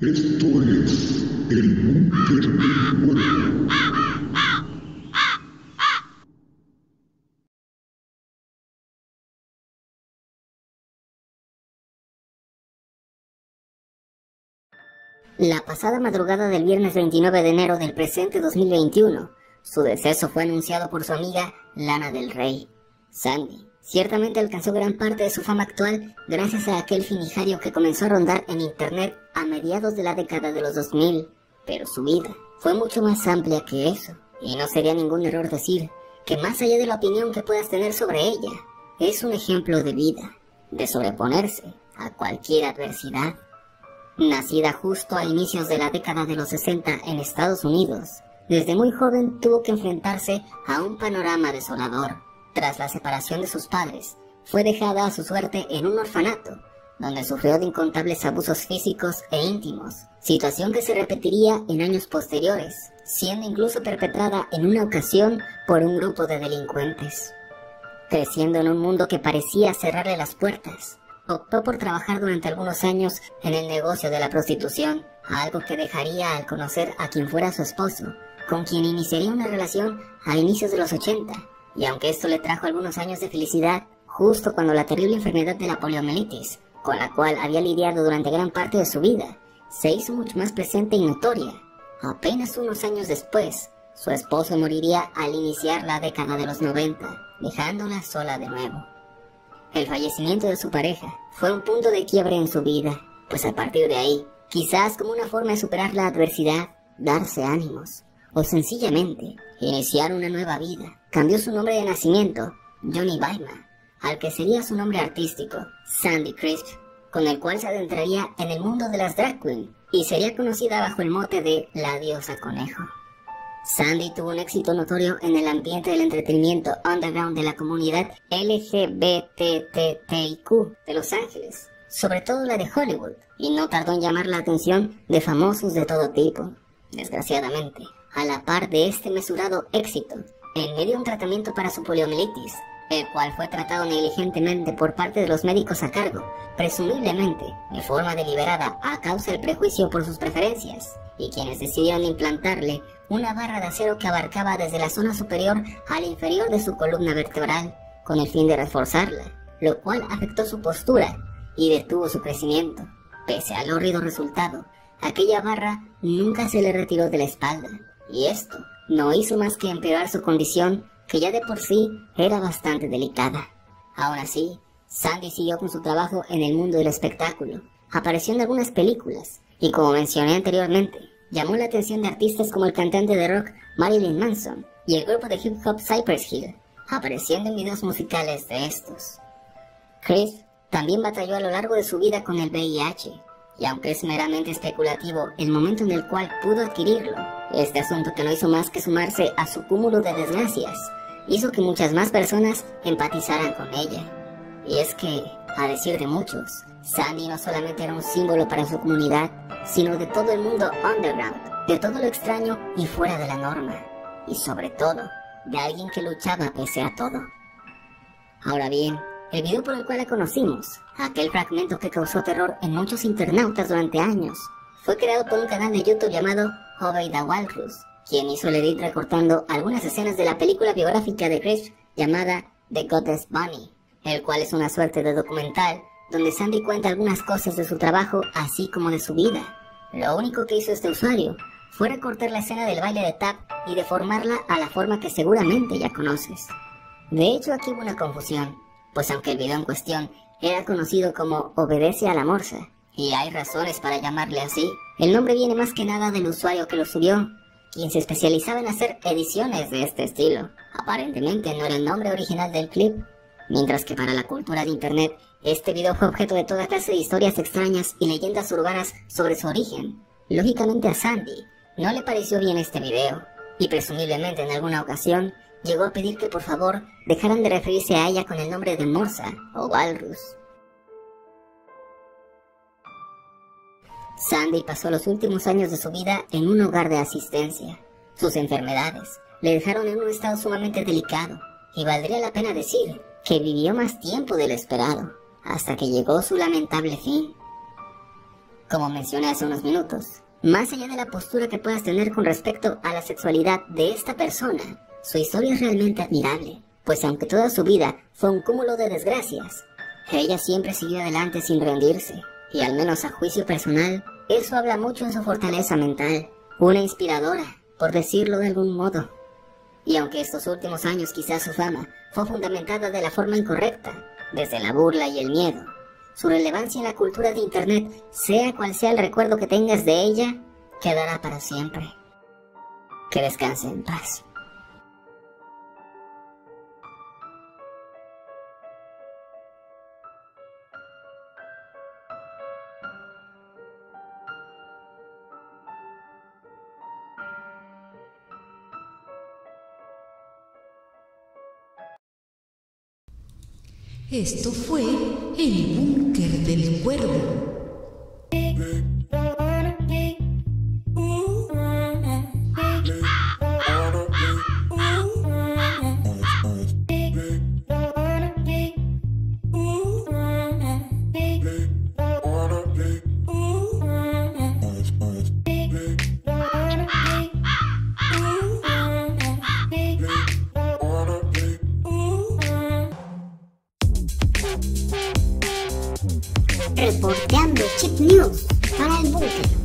Esto es el búnker del cuervo. La pasada madrugada del viernes 29 de enero del presente 2021, su deceso fue anunciado por su amiga Lana del Rey. Sandy ciertamente alcanzó gran parte de su fama actual gracias a aquel finijario que comenzó a rondar en internet a mediados de la década de los 2000, pero su vida fue mucho más amplia que eso, y no sería ningún error decir que más allá de la opinión que puedas tener sobre ella, es un ejemplo de vida, de sobreponerse a cualquier adversidad. Nacida justo a inicios de la década de los 60 en Estados Unidos, desde muy joven tuvo que enfrentarse a un panorama desolador. Tras la separación de sus padres, fue dejada a su suerte en un orfanato, donde sufrió de incontables abusos físicos e íntimos, situación que se repetiría en años posteriores, siendo incluso perpetrada en una ocasión por un grupo de delincuentes. Creciendo en un mundo que parecía cerrarle las puertas, optó por trabajar durante algunos años en el negocio de la prostitución, algo que dejaría al conocer a quien fuera su esposo, con quien iniciaría una relación a inicios de los 80, y aunque esto le trajo algunos años de felicidad, justo cuando la terrible enfermedad de la poliomielitis, con la cual había lidiado durante gran parte de su vida, se hizo mucho más presente y notoria. Apenas unos años después, su esposo moriría al iniciar la década de los 90, dejándola sola de nuevo. El fallecimiento de su pareja fue un punto de quiebre en su vida, pues a partir de ahí, quizás como una forma de superar la adversidad, darse ánimos, o sencillamente iniciar una nueva vida, cambió su nombre de nacimiento, Johnny Baima, al que sería su nombre artístico, Sandy Crisp, con el cual se adentraría en el mundo de las drag queen y sería conocida bajo el mote de la diosa conejo. Sandy tuvo un éxito notorio en el ambiente del entretenimiento underground de la comunidad LGBTTIQ de Los Ángeles, sobre todo la de Hollywood, y no tardó en llamar la atención de famosos de todo tipo. Desgraciadamente, a la par de este mesurado éxito, en medio de un tratamiento para su poliomielitis, el cual fue tratado negligentemente por parte de los médicos a cargo, presumiblemente de forma deliberada a causa del prejuicio por sus preferencias, y quienes decidieron implantarle una barra de acero que abarcaba desde la zona superior al inferior de su columna vertebral, con el fin de reforzarla, lo cual afectó su postura y detuvo su crecimiento. Pese al horrido resultado, aquella barra nunca se le retiró de la espalda, y esto no hizo más que empeorar su condición, que ya de por sí era bastante delicada. Aún así, Sandy siguió con su trabajo en el mundo del espectáculo, apareció en algunas películas, y como mencioné anteriormente, llamó la atención de artistas como el cantante de rock Marilyn Manson y el grupo de hip hop Cypress Hill, apareciendo en videos musicales de estos. Chris también batalló a lo largo de su vida con el VIH, y aunque es meramente especulativo el momento en el cual pudo adquirirlo, este asunto que no hizo más que sumarse a su cúmulo de desgracias, hizo que muchas más personas empatizaran con ella. Y es que, a decir de muchos, Sandy no solamente era un símbolo para su comunidad, sino de todo el mundo underground, de todo lo extraño y fuera de la norma, y sobre todo, de alguien que luchaba pese a todo. Ahora bien, el video por el cual la conocimos, aquel fragmento que causó terror en muchos internautas durante años, fue creado por un canal de YouTube llamado Hoveida Walrus, quien hizo el edit recortando algunas escenas de la película biográfica de Chris llamada The Goddess Bunny, el cual es una suerte de documental donde Sandy cuenta algunas cosas de su trabajo así como de su vida. Lo único que hizo este usuario fue recortar la escena del baile de tap y deformarla a la forma que seguramente ya conoces. De hecho aquí hubo una confusión, pues aunque el video en cuestión era conocido como Obedece a la Morsa, y hay razones para llamarle así, el nombre viene más que nada del usuario que lo subió, quien se especializaba en hacer ediciones de este estilo. Aparentemente no era el nombre original del clip, mientras que para la cultura de Internet, este video fue objeto de toda clase de historias extrañas y leyendas urbanas sobre su origen. Lógicamente a Sandy no le pareció bien este video, y presumiblemente en alguna ocasión llegó a pedir que por favor dejaran de referirse a ella con el nombre de Morsa o Walrus. Sandy pasó los últimos años de su vida en un hogar de asistencia. Sus enfermedades le dejaron en un estado sumamente delicado, y valdría la pena decir que vivió más tiempo de lo esperado, hasta que llegó su lamentable fin. como mencioné hace unos minutos. Más allá de la postura que puedas tener con respecto a la sexualidad de esta persona, su historia es realmente admirable, pues aunque toda su vida fue un cúmulo de desgracias, ella siempre siguió adelante sin rendirse, y al menos a juicio personal, eso habla mucho de su fortaleza mental, una inspiradora, por decirlo de algún modo. Y aunque estos últimos años quizás su fama fue fundamentada de la forma incorrecta, desde la burla y el miedo, su relevancia en la cultura de Internet, sea cual sea el recuerdo que tengas de ella, quedará para siempre. Que descanse en paz. Esto fue el búnker del Reporteando Chip News para el búnker.